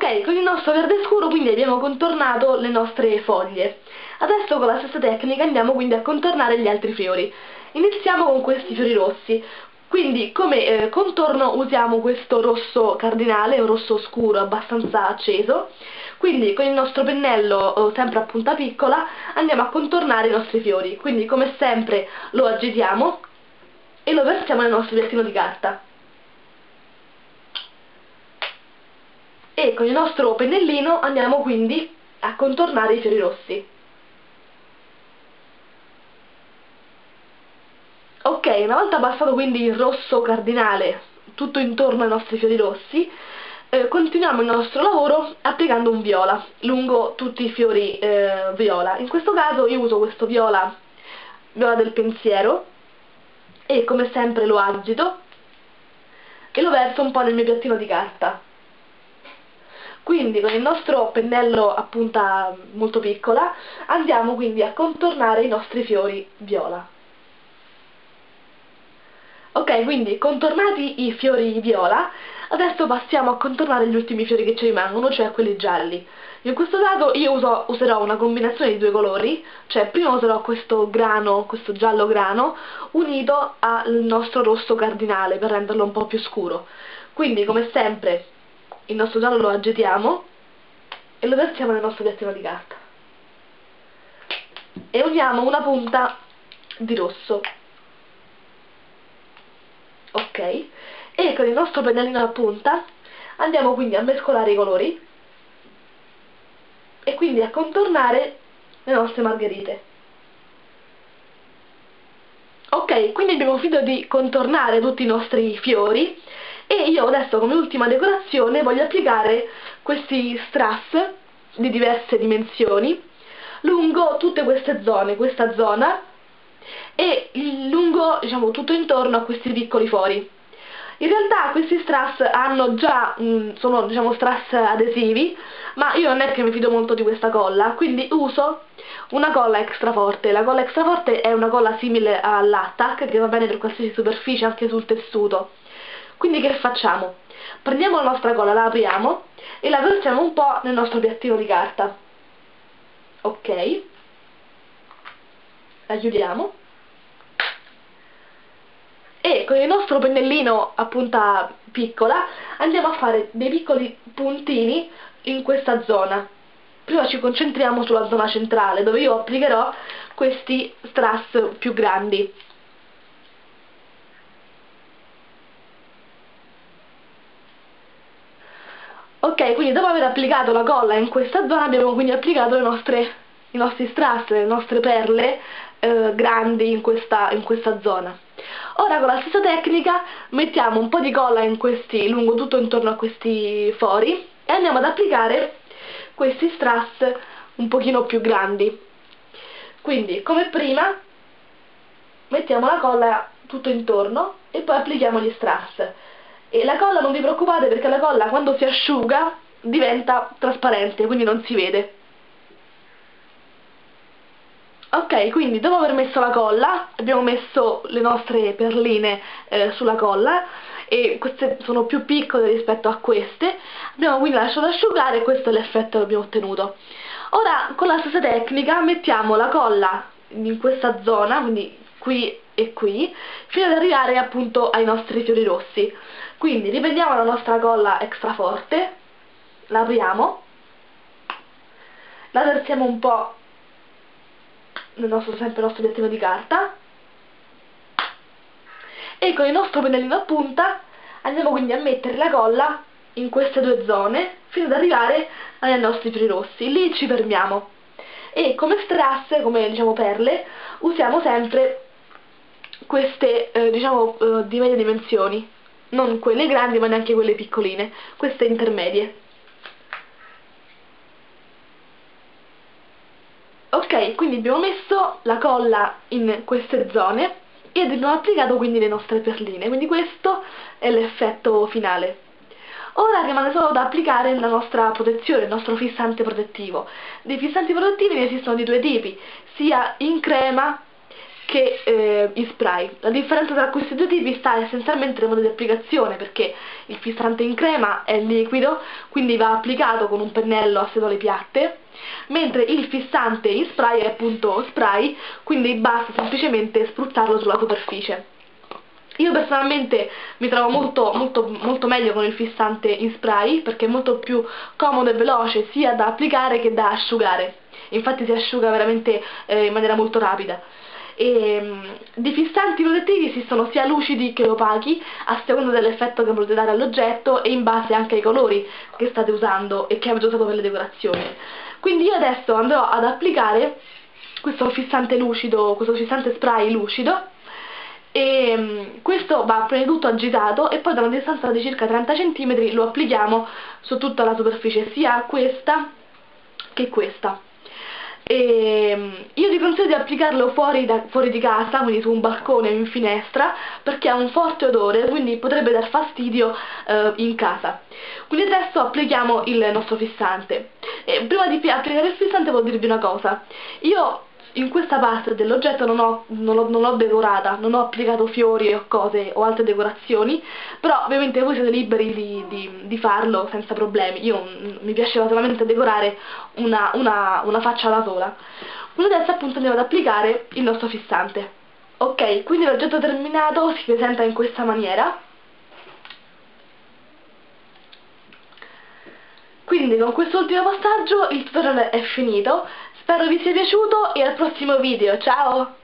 Ok, con il nostro verde scuro quindi abbiamo contornato le nostre foglie. Adesso con la stessa tecnica andiamo quindi a contornare gli altri fiori. Iniziamo con questi fiori rossi. Quindi come eh, contorno usiamo questo rosso cardinale, un rosso scuro abbastanza acceso. Quindi con il nostro pennello, eh, sempre a punta piccola, andiamo a contornare i nostri fiori. Quindi come sempre lo agitiamo e lo versiamo nel nostro piattino di carta. E con il nostro pennellino andiamo quindi a contornare i fiori rossi. Ok, una volta passato quindi il rosso cardinale tutto intorno ai nostri fiori rossi, eh, continuiamo il nostro lavoro applicando un viola lungo tutti i fiori eh, viola. In questo caso io uso questo viola, viola del pensiero e come sempre lo agito e lo verso un po' nel mio piattino di carta. Quindi con il nostro pennello a punta molto piccola andiamo quindi a contornare i nostri fiori viola. Ok, quindi contornati i fiori viola, adesso passiamo a contornare gli ultimi fiori che ci rimangono, cioè quelli gialli. In questo caso io uso, userò una combinazione di due colori, cioè prima userò questo grano, questo giallo grano, unito al nostro rosso cardinale per renderlo un po' più scuro. Quindi come sempre il nostro giallo lo agitiamo e lo versiamo nel nostro piattino di carta. E uniamo una punta di rosso. Ok. E con il nostro pennellino a punta andiamo quindi a mescolare i colori e quindi a contornare le nostre margherite. Ok quindi abbiamo finito di contornare tutti i nostri fiori e io adesso come ultima decorazione voglio applicare questi strass di diverse dimensioni lungo tutte queste zone, questa zona e lungo diciamo tutto intorno a questi piccoli fori in realtà questi strass hanno già, mh, sono diciamo strass adesivi, ma io non è che mi fido molto di questa colla, quindi uso una colla extra forte. La colla extra forte è una colla simile all'attack, che va bene per qualsiasi superficie, anche sul tessuto. Quindi che facciamo? Prendiamo la nostra colla, la apriamo e la versiamo un po' nel nostro piattino di carta. Ok. La chiudiamo. E con il nostro pennellino a punta piccola andiamo a fare dei piccoli puntini in questa zona. Prima ci concentriamo sulla zona centrale dove io applicherò questi strass più grandi. Ok, quindi dopo aver applicato la colla in questa zona abbiamo quindi applicato nostre, i nostri strass, le nostre perle eh, grandi in questa, in questa zona. Ora con la stessa tecnica mettiamo un po' di colla questi, lungo tutto intorno a questi fori e andiamo ad applicare questi strass un pochino più grandi. Quindi come prima mettiamo la colla tutto intorno e poi applichiamo gli strass e la colla non vi preoccupate perché la colla quando si asciuga diventa trasparente, quindi non si vede. Ok, quindi dopo aver messo la colla, abbiamo messo le nostre perline eh, sulla colla e queste sono più piccole rispetto a queste, abbiamo quindi lasciato asciugare e questo è l'effetto che abbiamo ottenuto. Ora con la stessa tecnica mettiamo la colla in questa zona, quindi qui e qui, fino ad arrivare appunto ai nostri fiori rossi. Quindi riprendiamo la nostra colla extra forte, la apriamo, la versiamo un po' nel nostro, sempre nostro piattino di carta e con il nostro pennellino a punta andiamo quindi a mettere la colla in queste due zone fino ad arrivare ai nostri fiori rossi. Lì ci fermiamo e come strasse, come diciamo perle, usiamo sempre queste eh, diciamo eh, di medie dimensioni non quelle grandi ma neanche quelle piccoline, queste intermedie. Ok, quindi abbiamo messo la colla in queste zone ed abbiamo applicato quindi le nostre perline, quindi questo è l'effetto finale. Ora rimane solo da applicare la nostra protezione, il nostro fissante protettivo. Dei fissanti protettivi ne esistono di due tipi, sia in crema che eh, in spray. La differenza tra questi due tipi sta essenzialmente nel modo di applicazione perché il fissante in crema è liquido, quindi va applicato con un pennello a setole piatte, mentre il fissante in spray è appunto spray, quindi basta semplicemente spruzzarlo sulla superficie. Io personalmente mi trovo molto, molto, molto meglio con il fissante in spray perché è molto più comodo e veloce sia da applicare che da asciugare. Infatti si asciuga veramente eh, in maniera molto rapida. E, um, di fissanti protettivi esistono sia lucidi che opachi a seconda dell'effetto che volete dare all'oggetto e in base anche ai colori che state usando e che avete usato per le decorazioni. Quindi io adesso andrò ad applicare questo fissante lucido, questo fissante spray lucido e um, questo va prima di tutto agitato e poi da una distanza di circa 30 cm lo applichiamo su tutta la superficie sia questa che questa e mm, io ti consiglio di applicarlo fuori, da, fuori, di casa, quindi su un balcone o in finestra, perché ha un forte odore, quindi potrebbe dar fastidio eh, in casa. Quindi adesso applichiamo il nostro fissante. E prima di applicare il fissante voglio dirvi una cosa. Io in questa parte dell'oggetto non, non, non l'ho decorata, non ho applicato fiori o cose o altre decorazioni, però ovviamente voi siete liberi di, di, di farlo senza problemi, io mm, mi piaceva solamente decorare una, una, una faccia da sola. Quindi adesso appunto andiamo ad applicare il nostro fissante. Ok, quindi l'oggetto terminato si presenta in questa maniera. Quindi con questo ultimo passaggio il tutorial è finito, Spero vi sia piaciuto e al prossimo video, ciao!